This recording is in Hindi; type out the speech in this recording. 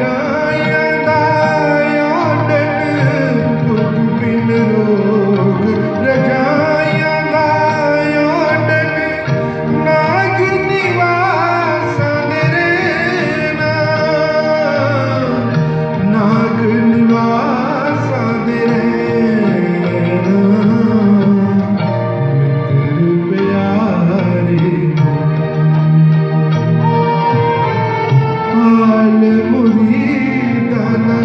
God. मुरीदना